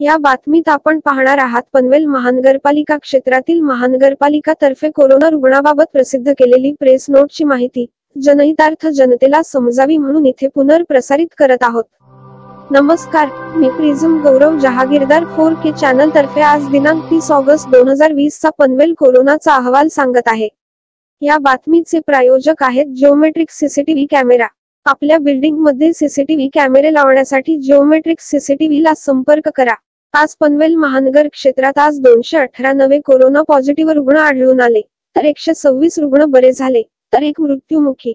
या बातमीत आपण पाहणार आहात पनवेल महानगरपालिका क्षेत्रातील महानगरपालिका तर्फे कोरोना रुग्णाबाबत प्रसिद्ध केलेली प्रेस नोटची माहिती जनहितार्थ जनतेला समजावी म्हणून इथे पुनर्प्रसारित करत आहोत. नमस्कार मी Prism Gaurav Jahagirdar four K channel तर्फे आज दिनांक तीस ऑगस्ट दोन हजार वीस चा पनवेल कोरोनाचा अहवाल सांगत आहे. या बातमीचे प्रायोजक आहेत जिओमेट्रिक सीसीटीव्ही कॅमेरा. आपल्या बिल्डिंगमध्ये सीसीटीव्ही कॅमेरे लावण्यासाठी जिओमेट्रिक सीसीटीव्ही ला संपर्क करा. आज पनवेल महानगर क्षेत्रात आज दोनशे अठरा नवे कोरोना पॉझिटिव्ह रुग्ण आढळून आले तर एकशे सव्वीस रुग्ण बरे झाले तर एक मृत्यूमुखी.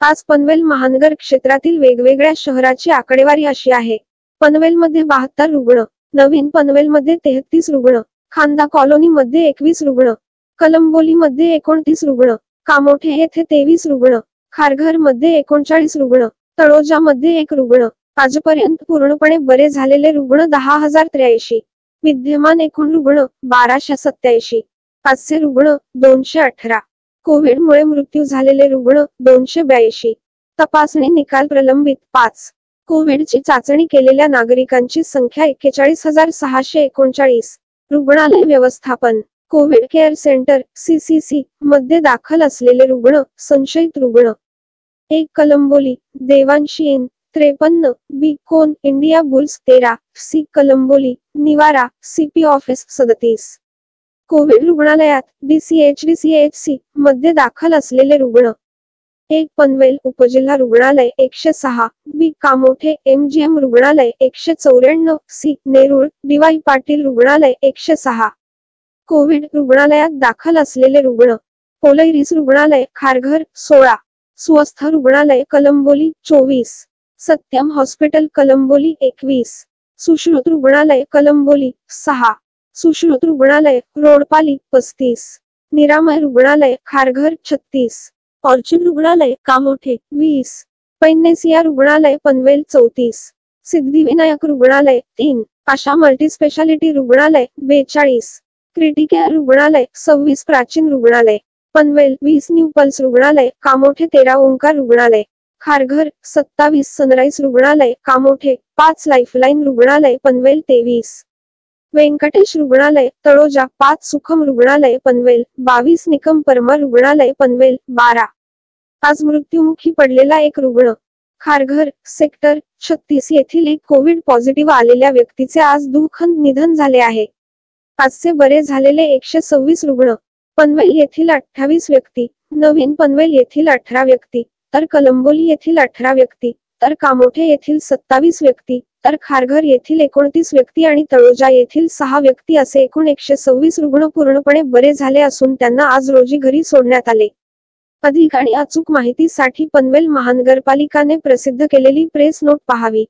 आज पनवेल महानगर क्षेत्रातील वेगवेगळ्या शहराची आकडेवारी अशी आहे. पनवेलमध्ये बहात्तर रुग्ण नवीन पनवेलमध्ये तेहतीस रुग्ण खांदा कॉलनीमध्ये एकवीस रुग्ण कलंबोलीमध्ये एकोणतीस रुग्ण कामोठे येथे तेवीस रुग्ण खारघरमध्ये एकोणचाळीस रुग्ण तळोजामध्ये एक रुग्ण आजपर्यंत पूर्णपणे बरे झालेले रुग्ण दहा हजार त्र्याऐंशी. विद्यमान एकूण रुग्ण बाराशे सत्याऐंशी पाचशे रुग्ण दोनशे अठरा. कोविडमुळे मृत्यू झालेले रुग्ण दोनशे ब्याऐंशी. तपासणी निकाल प्रलंबित पाच. कोविडची चाचणी केलेल्या नागरिकांची संख्या एक्केचाळीस हजार सहाशे एकोणचाळीस. रुग्णालय व्यवस्थापन. कोविड केअर सेंटर सीसीसी मध्ये दाखल असलेले रुग्ण संशयित रुग्ण. एक कलंबोली देवांशी एन. त्रेपन्न बी कोन इंडिया बुल्स तेरा C Kalamboli Nivara CP office सदतीस. कोविड रुग्णालयात डीसीएच डीसीएच मध्ये दाखल असलेले रुग्ण. एक पनवेल उपजिल्हा रुग्णालय एकशे सहा बी कामोठे एमजीएम रुग्णालय एकशे चौऱ्याण्णव सी नेरूळ डीवाय पाटील रुग्णालय एकशे सहा. कोविड रुग्णालयात दाखल असलेले रुग्ण. पोलैरिस रुग्णालय खारघर सोळा. स्वस्थ रुग्णालय कलंबोली चोवीस. सत्यम हॉस्पिटल कलंबोली एकवीस. सुश्रुत रुग्णालय कलंबोली सहा. सुश्रुत रुग्णालय रोडपाली पस्तीस. निरामय रुग्णालय खारघर छत्तीस. ऑर्चिड रुग्णालय कामोठे वीस. पैनेसिया रुग्णालय पनवेल चौतीस. सिद्धिविनायक रुग्णालय तीन. आशा मल्टीस्पेशालिटी रुग्णालय बेचाळीस. क्रिटिकेअर रुग्णालय सव्वीस प्राचीन रुग्णालय पनवेल वीस. न्यू पल्स रुग्णालय कामोठे तेरा ओंकार रुग्णालय खारघर सत्तावीस सनराईज रुग्णालय कामोठे पाच लाईफलाईन रुग्णालय पनवेल तेवीस. व्यंकटेश रुग्णालय तळोजा पाच सुखम रुग्णालय पनवेल. बावीस निकम परमा रुग्णालय पनवेल. बारा. आज मृत्युमुखी पडलेला एक रुग्ण. खारघर सेक्टर छत्तीस येथील एक कोविड पॉझिटिव्ह आलेल्या व्यक्तीचे आज दुःखद निधन झाले आहे. आजचे बरे झालेले एकशे सव्वीस रुग्ण. पनवेल येथील अठ्ठावीस व्यक्ती. नवीन पनवेल येथील अठरा व्यक्ती. तर कलंबोली येथील अठरा व्यक्ती तर कामोठे येथील सत्तावीस व्यक्ती तर खारघर येथील एकोणतीस व्यक्ती आणि तळोजा येथील सहा व्यक्ती असे एकूण एकशे सव्वीस रुग्ण पूर्णपणे बरे झाले असून त्यांना आज रोजी घरी सोडण्यात आले. अधिक आणि अचूक माहितीसाठी पनवेल महानगरपालिकाने प्रसिद्ध केलेली प्रेस नोट पहावी.